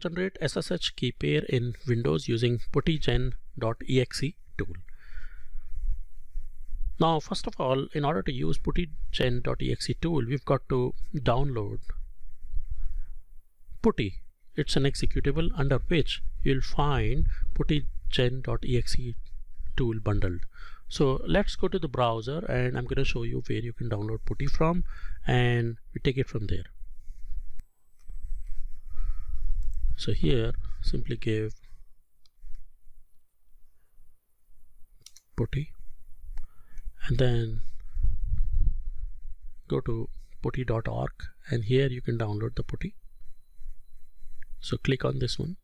to generate SSH key pair in Windows using puttygen.exe tool. Now, first of all, in order to use puttygen.exe tool, we've got to download putty. It's an executable under which you'll find puttygen.exe tool bundled. So let's go to the browser and I'm going to show you where you can download putty from and we take it from there. So here simply give putty and then go to putty.org and here you can download the putty. So click on this one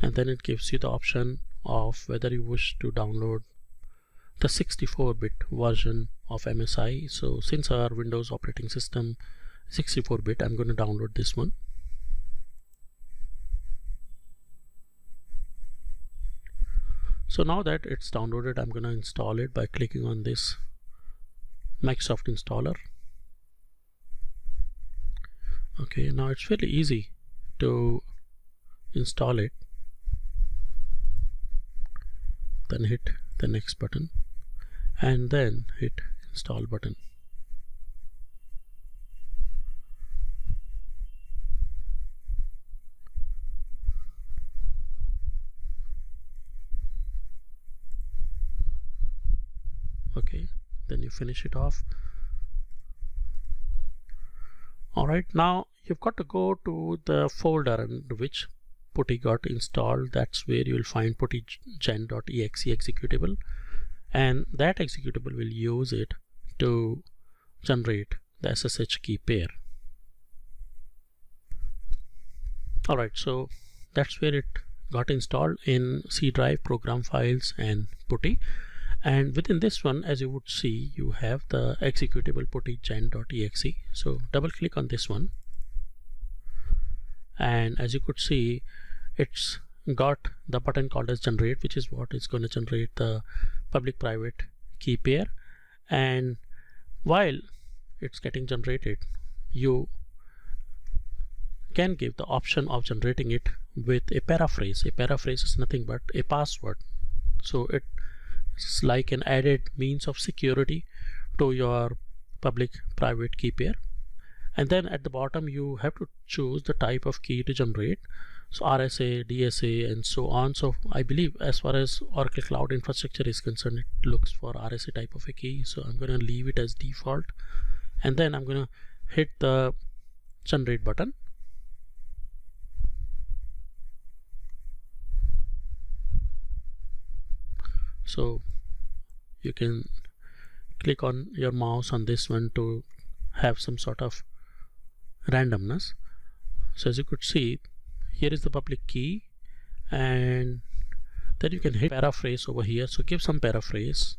and then it gives you the option of whether you wish to download the 64-bit version of MSI. So since our Windows operating system 64-bit, I'm going to download this one. So now that it's downloaded, I'm going to install it by clicking on this Microsoft installer. Okay, now it's fairly easy to install it. Then hit the next button and then hit install button. okay then you finish it off. Alright now you've got to go to the folder in which putty got installed. That's where you will find puttygen.exe executable and that executable will use it to generate the SSH key pair. Alright so that's where it got installed in C drive program files and putty and within this one as you would see you have the executable puttygen.exe so double click on this one. And as you could see it's got the button called as generate which is what is going to generate the public private key pair. And while it's getting generated you can give the option of generating it with a paraphrase. A paraphrase is nothing but a password. So it it's like an added means of security to your public private key pair. And then at the bottom you have to choose the type of key to generate. So RSA, DSA and so on. So I believe as far as Oracle Cloud Infrastructure is concerned it looks for RSA type of a key. So I'm going to leave it as default. And then I'm going to hit the generate button so you can click on your mouse on this one to have some sort of randomness. So as you could see here is the public key and then you can hit paraphrase over here. So give some paraphrase.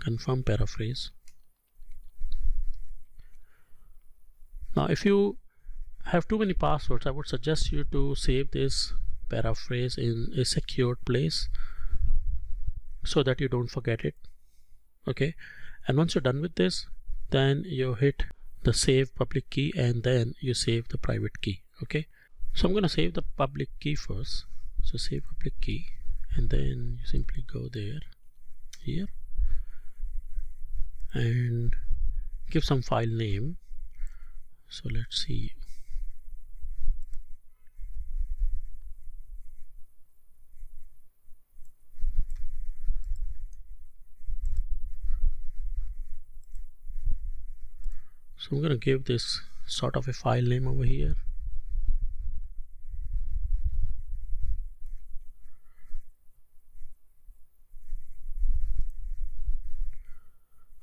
Confirm paraphrase. Now if you have too many passwords I would suggest you to save this paraphrase in a secured place so that you don't forget it okay? And once you're done with this then you hit the save public key and then you save the private key okay? So I'm gonna save the public key first. So save public key and then you simply go there here and give some file name. So let's see so I'm going to give this sort of a file name over here.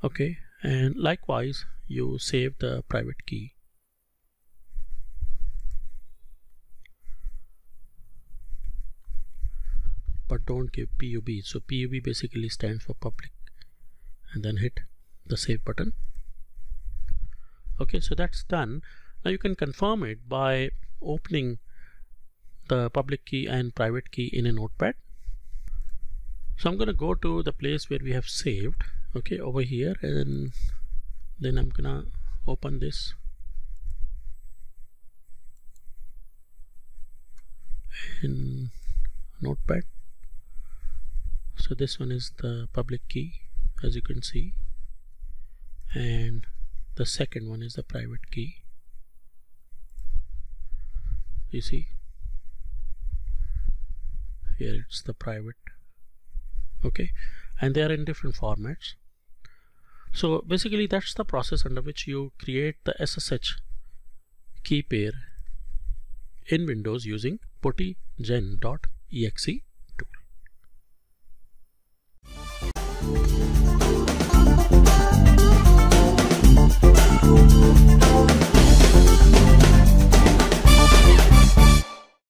Okay and likewise you save the private key. But don't give pub so pub basically stands for public. And then hit the save button okay so that's done. Now you can confirm it by opening the public key and private key in a notepad. So I'm gonna go to the place where we have saved. Okay over here and then I'm gonna open this. In notepad. So this one is the public key as you can see. And the second one is the private key. You see? Here it's the private. Okay? And they are in different formats. So basically that's the process under which you create the SSH key pair in Windows using puttygen.exe